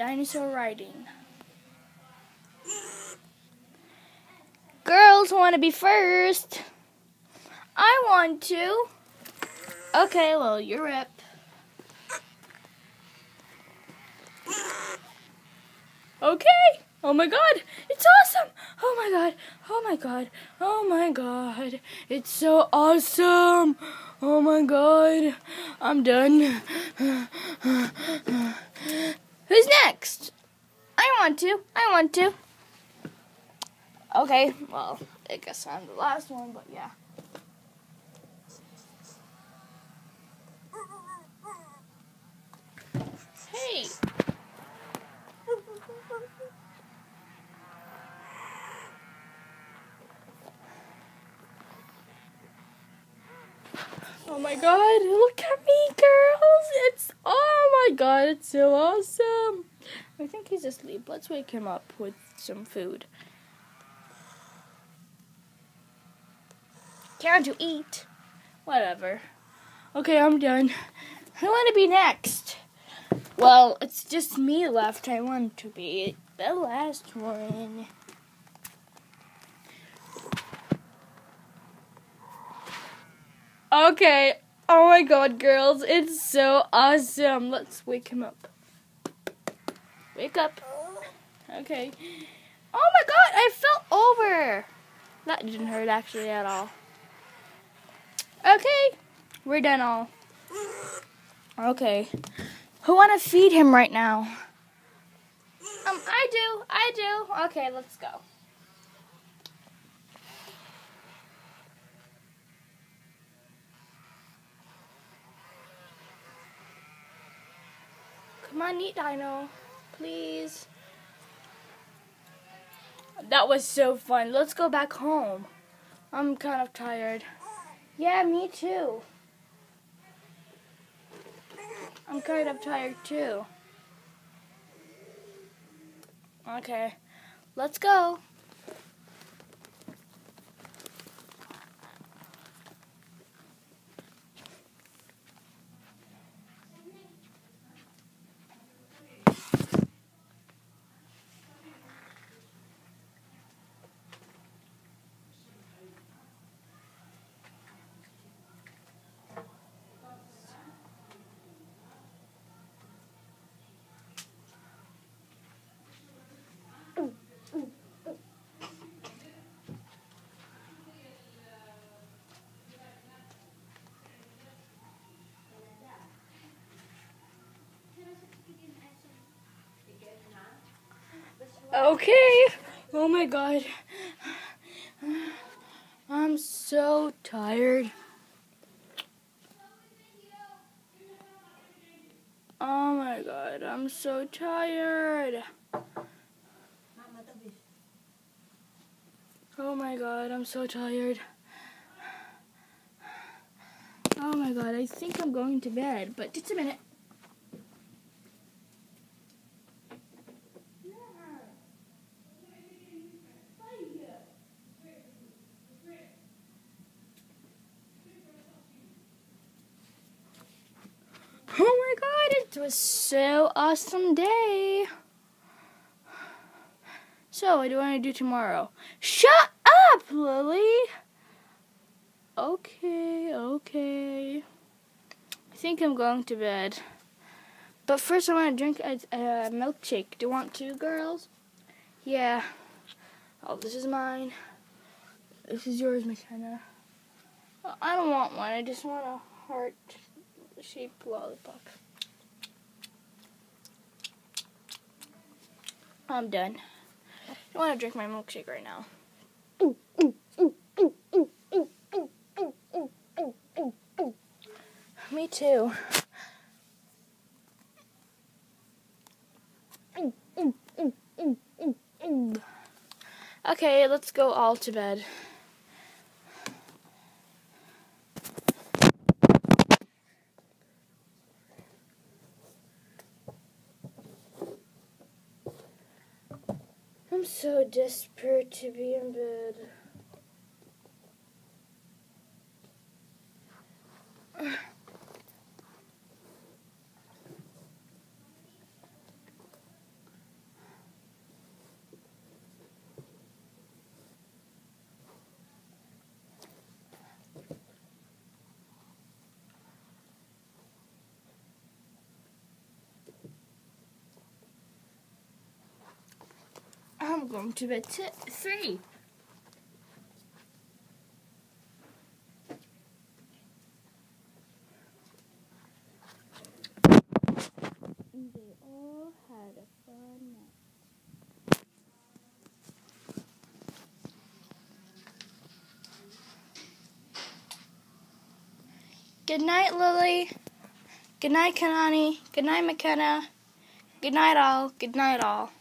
dinosaur riding. Girls want to be first. I want to. Okay, well, you're up. Okay. Oh my god, it's awesome. Oh my god. Oh my god. Oh my god. It's so awesome. Oh my god. I'm done. Who's next? I want to. I want to. Okay, well, I guess I'm the last one, but yeah. Hey. Oh my god, look at me, girls! It's oh my god, it's so awesome! I think he's asleep. Let's wake him up with some food. Can't you eat? Whatever. Okay, I'm done. I want to be next. Well, it's just me left. I want to be the last one. Okay. Oh my god, girls. It's so awesome. Let's wake him up. Wake up. Okay. Oh my god, I fell over. That didn't hurt actually at all. Okay. We're done all. Okay. Who want to feed him right now? Um, I do. I do. Okay, let's go. Come on, eat Dino. Please. That was so fun. Let's go back home. I'm kind of tired. Yeah, me too. I'm kind of tired too. Okay, let's go. Okay. Oh my god. I'm so tired. Oh my god, I'm so tired. Oh my god, I'm so tired. Oh my god, I think I'm going to bed, but just a minute. Oh my god, it was so awesome day. So, what do I want to do tomorrow? Shut up, Lily! Okay, okay. I think I'm going to bed. But first, I want to drink a, a milkshake. Do you want two, girls? Yeah. Oh, this is mine. This is yours, McKenna. I don't want one. I just want a heart shaped lollipop. I'm done. I want to drink my milkshake right now. Me too. Okay, let's go all to bed. I'm so desperate to be in bed. Going to bed three. And they all had a fun night. Good night, Lily. Good night, Kanani. Good night, McKenna. Good night, all. Good night, all.